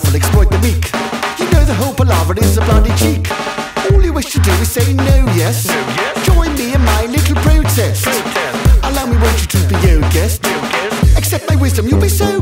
powerful exploit the weak. You know the whole palaver is a bloody cheek. All you wish to do is say no, yes. No, yes. Join me in my little protest. protest. Allow me, won't you, to be your guest? Accept my wisdom, you'll be so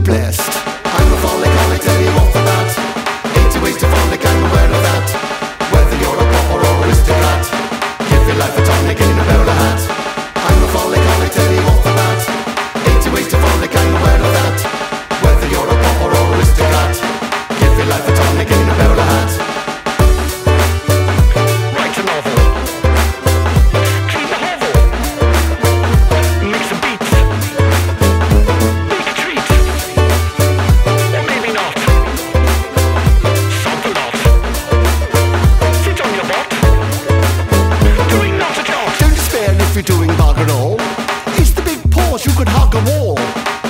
course you could hug a wall.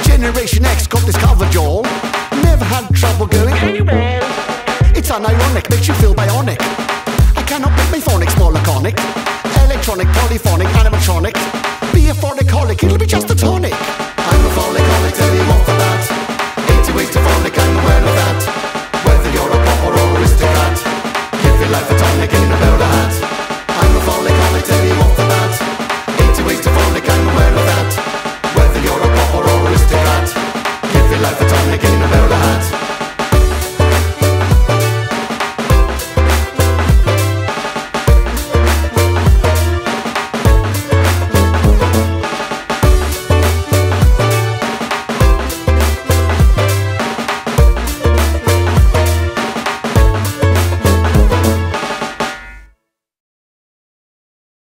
Generation X got this covered, y'all. Never had trouble going anywhere. It's unironic, makes you feel bionic. I cannot make my phonics more laconic. Electronic, polyphonic, life, it's only